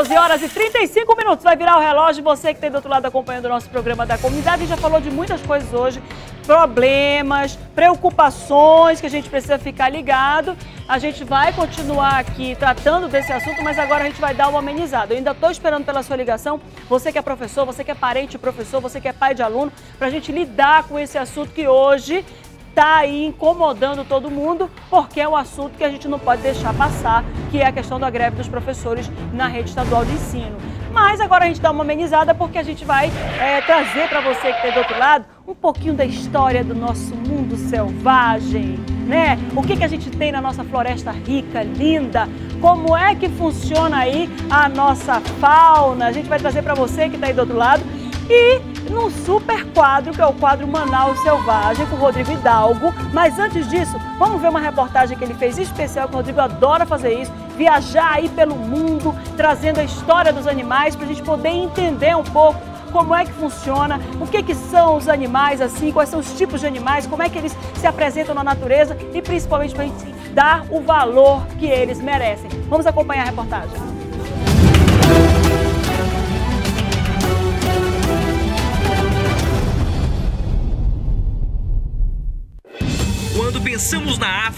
12 horas e 35 minutos. Vai virar o relógio. Você que tem do outro lado acompanhando o nosso programa da comunidade. Já falou de muitas coisas hoje. Problemas, preocupações que a gente precisa ficar ligado. A gente vai continuar aqui tratando desse assunto, mas agora a gente vai dar uma amenizada. Eu ainda estou esperando pela sua ligação. Você que é professor, você que é parente professor, você que é pai de aluno, para a gente lidar com esse assunto que hoje está aí incomodando todo mundo, porque é um assunto que a gente não pode deixar passar, que é a questão da greve dos professores na rede estadual de ensino. Mas agora a gente dá uma amenizada porque a gente vai é, trazer para você que está do outro lado um pouquinho da história do nosso mundo selvagem, né? O que, que a gente tem na nossa floresta rica, linda, como é que funciona aí a nossa fauna. A gente vai trazer para você que está aí do outro lado e num super quadro, que é o quadro Manaus Selvagem, com o Rodrigo Hidalgo. Mas antes disso, vamos ver uma reportagem que ele fez especial, que o Rodrigo adora fazer isso, viajar aí pelo mundo, trazendo a história dos animais, para a gente poder entender um pouco como é que funciona, o que, que são os animais assim, quais são os tipos de animais, como é que eles se apresentam na natureza e principalmente para a gente dar o valor que eles merecem. Vamos acompanhar a reportagem.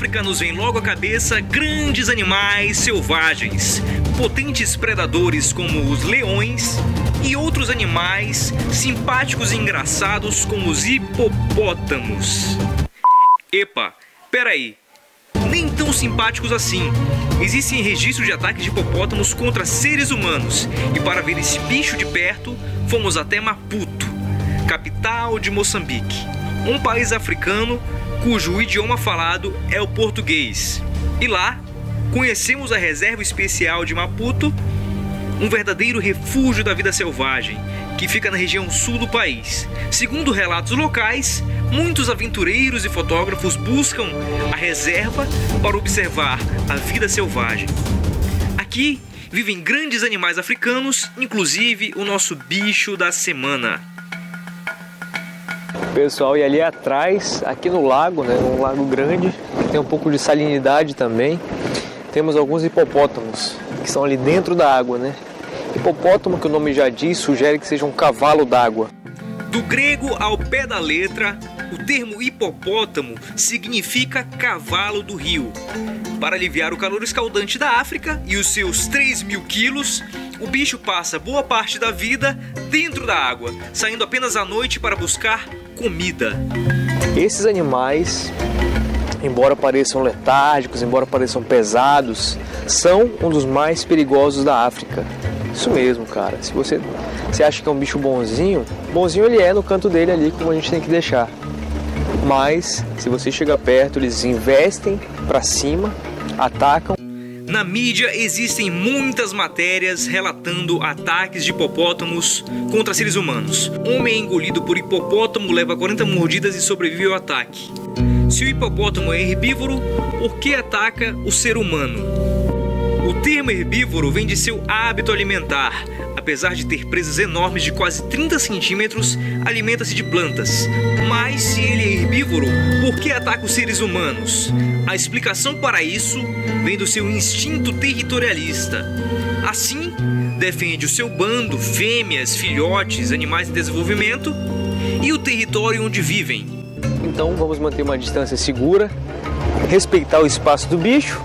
África, nos vem logo à cabeça grandes animais selvagens, potentes predadores como os leões e outros animais simpáticos e engraçados como os hipopótamos. Epa, peraí, nem tão simpáticos assim. Existem registros de ataques de hipopótamos contra seres humanos, e para ver esse bicho de perto, fomos até Maputo, capital de Moçambique, um país africano cujo idioma falado é o português. E lá, conhecemos a Reserva Especial de Maputo, um verdadeiro refúgio da vida selvagem, que fica na região sul do país. Segundo relatos locais, muitos aventureiros e fotógrafos buscam a reserva para observar a vida selvagem. Aqui vivem grandes animais africanos, inclusive o nosso bicho da semana. Pessoal, e ali atrás, aqui no lago, né, um lago grande, tem um pouco de salinidade também, temos alguns hipopótamos que estão ali dentro da água, né? Hipopótamo, que o nome já diz, sugere que seja um cavalo d'água. Do grego ao pé da letra, o termo hipopótamo significa cavalo do rio. Para aliviar o calor escaldante da África e os seus 3 mil quilos, o bicho passa boa parte da vida dentro da água, saindo apenas à noite para buscar comida. Esses animais, embora pareçam letárgicos, embora pareçam pesados, são um dos mais perigosos da África. Isso mesmo, cara. Se você, você acha que é um bicho bonzinho, bonzinho ele é no canto dele ali, como a gente tem que deixar. Mas se você chega perto, eles investem para cima, atacam na mídia existem muitas matérias relatando ataques de hipopótamos contra seres humanos. Homem é engolido por hipopótamo leva 40 mordidas e sobrevive ao ataque. Se o hipopótamo é herbívoro, por que ataca o ser humano? O termo herbívoro vem de seu hábito alimentar. Apesar de ter presas enormes de quase 30 centímetros, alimenta-se de plantas. Mas se ele é herbívoro, por que ataca os seres humanos? A explicação para isso vem do seu instinto territorialista. Assim, defende o seu bando, fêmeas, filhotes, animais em desenvolvimento e o território onde vivem. Então vamos manter uma distância segura, respeitar o espaço do bicho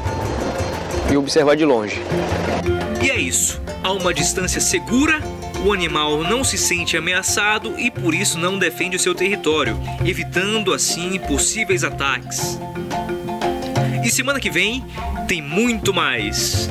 e observar de longe. E é isso. A uma distância segura, o animal não se sente ameaçado e por isso não defende o seu território, evitando assim possíveis ataques. E semana que vem tem muito mais.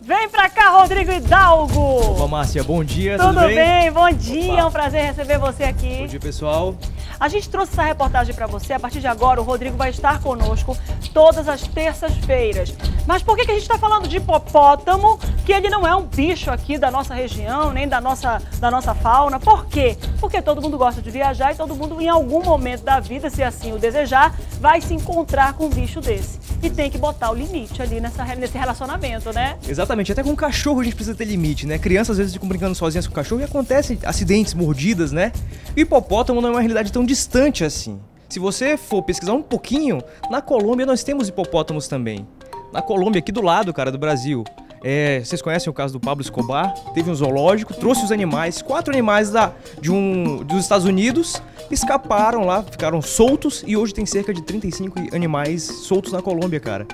Vem pra cá, Rodrigo Hidalgo! Opa, Márcia, bom dia, tudo, tudo bem? bem? Bom dia, Opa. é um prazer receber você aqui. Bom dia, pessoal. A gente trouxe essa reportagem para você. A partir de agora, o Rodrigo vai estar conosco todas as terças-feiras. Mas por que, que a gente está falando de hipopótamo, que ele não é um bicho aqui da nossa região, nem da nossa, da nossa fauna? Por quê? Porque todo mundo gosta de viajar e todo mundo, em algum momento da vida, se assim o desejar, vai se encontrar com um bicho desse. E tem que botar o limite ali nessa, nesse relacionamento, né? Exatamente. Até com cachorro a gente precisa ter limite, né? Crianças às vezes ficam brincando sozinhas com o cachorro e acontecem acidentes, mordidas, né? O hipopótamo não é uma realidade tão distante assim. Se você for pesquisar um pouquinho, na Colômbia nós temos hipopótamos também. Na Colômbia, aqui do lado, cara, do Brasil. É, vocês conhecem o caso do Pablo Escobar? Teve um zoológico, trouxe os animais, quatro animais da, de um, dos Estados Unidos, escaparam lá, ficaram soltos e hoje tem cerca de 35 animais soltos na Colômbia, cara.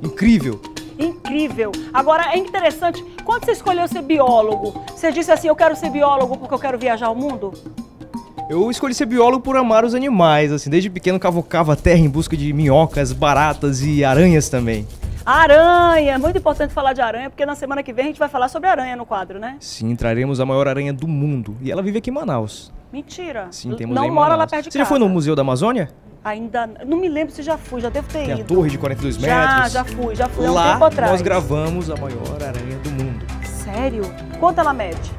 Incrível. Incrível. Agora, é interessante, quando você escolheu ser biólogo, você disse assim, eu quero ser biólogo porque eu quero viajar ao mundo? Eu escolhi ser biólogo por amar os animais, assim, desde pequeno cavocava a terra em busca de minhocas, baratas e aranhas também. Aranha, é muito importante falar de aranha, porque na semana que vem a gente vai falar sobre aranha no quadro, né? Sim, traremos a maior aranha do mundo. E ela vive aqui em Manaus. Mentira. Sim, temos Não mora lá perto de Você casa. já foi no Museu da Amazônia? Ainda. Não me lembro se já fui, já devo ter Tem a ido. torre de 42 Já, metros. já fui, já fui há um Lá tempo atrás. nós gravamos a maior aranha do mundo. Sério? Quanto ela mede?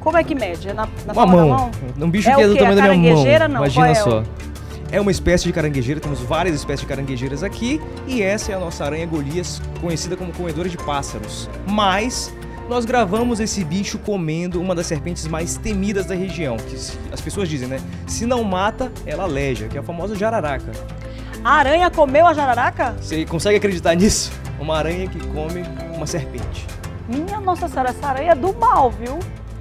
Como é que mede? É na, na Uma palma da mão. Um bicho É que é o do quê? tamanho A da minha mão. caranguejeira, não? Imagina Qual é só. É uma espécie de caranguejeira, temos várias espécies de caranguejeiras aqui, e essa é a nossa aranha Golias, conhecida como comedora de pássaros. Mas nós gravamos esse bicho comendo uma das serpentes mais temidas da região, que as pessoas dizem, né? Se não mata, ela aleja, que é a famosa jararaca. A aranha comeu a jararaca? Você consegue acreditar nisso? Uma aranha que come uma serpente. Minha Nossa Senhora, essa aranha é do mal, viu?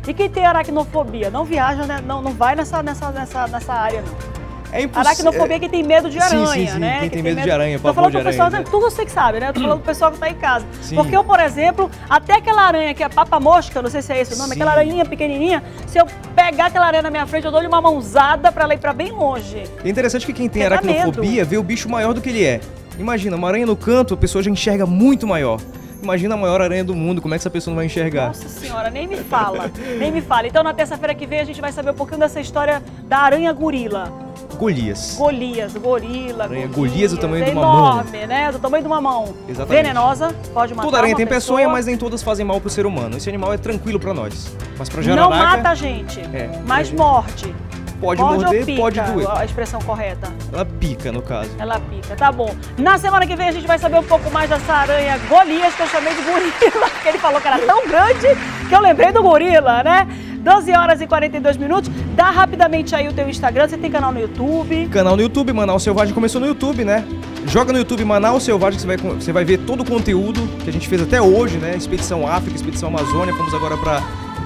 E quem tem aracnofobia? Não viaja, né? não, não vai nessa, nessa, nessa, nessa área, não. É impossível. Aracnofobia é quem tem medo de Sim, aranha, sim, sim, né? quem Que tem medo de aranha, Tô pavor falando de pro pessoal, aranha, né? tudo você que sabe, né? Tô falando pro pessoal que tá em casa. Sim. Porque eu, por exemplo, até aquela aranha que é papa-mosca, não sei se é esse o nome, Sim. aquela aranhinha pequenininha, se eu pegar aquela aranha na minha frente, eu dou-lhe uma mãozada pra ela ir pra bem longe. É interessante que quem tem Porque aracnofobia vê o bicho maior do que ele é. Imagina, uma aranha no canto, a pessoa já enxerga muito maior. Imagina a maior aranha do mundo, como é que essa pessoa não vai enxergar? Nossa senhora, nem me fala, nem me fala. Então na terça-feira que vem a gente vai saber um pouquinho dessa história da aranha gorila. Golias. Golias, gorila, Aranha Golias, Golias do tamanho é de uma mão. enorme, né? Do tamanho de uma mão. Exatamente. Venenosa, pode matar Toda aranha tem pessoa. peçonha, mas nem todas fazem mal pro ser humano. Esse animal é tranquilo pra nós. Mas pra Não jararaca, mata a gente, É, mas gente- morde. Pode ou morder, pica, pode doer. A expressão correta. Ela pica, no caso. Ela pica, tá bom. Na semana que vem a gente vai saber um pouco mais dessa aranha Golias, que eu chamei de gorila, porque ele falou que era tão grande que eu lembrei do gorila, né? 12 horas e 42 minutos. Dá rapidamente aí o teu Instagram, você tem canal no YouTube. Canal no YouTube, Manaus Selvagem começou no YouTube, né? Joga no YouTube Manaus Selvagem que você vai, você vai ver todo o conteúdo que a gente fez até hoje, né? Expedição África, Expedição Amazônia, fomos agora pra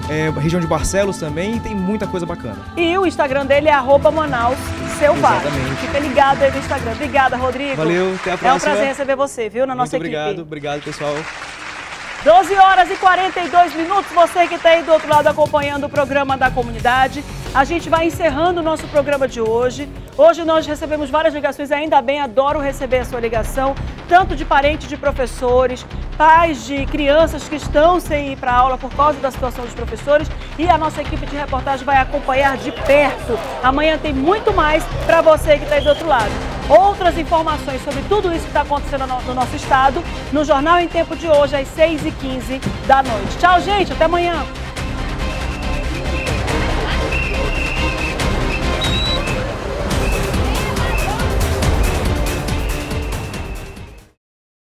é, região de Barcelos também e tem muita coisa bacana. E o Instagram dele é arroba Manaus Selvagem. Exatamente. Fica ligado aí no Instagram. Obrigada, Rodrigo. Valeu, até a É um próxima. prazer receber você, viu, na Muito nossa obrigado, equipe. obrigado pessoal. 12 horas e 42 minutos, você que está aí do outro lado acompanhando o programa da comunidade. A gente vai encerrando o nosso programa de hoje. Hoje nós recebemos várias ligações, ainda bem, adoro receber a sua ligação, tanto de parentes de professores, pais de crianças que estão sem ir para aula por causa da situação dos professores e a nossa equipe de reportagem vai acompanhar de perto. Amanhã tem muito mais para você que está aí do outro lado. Outras informações sobre tudo isso que está acontecendo no no nosso estado no Jornal em Tempo de hoje, às 6h15 da noite. Tchau, gente. Até amanhã.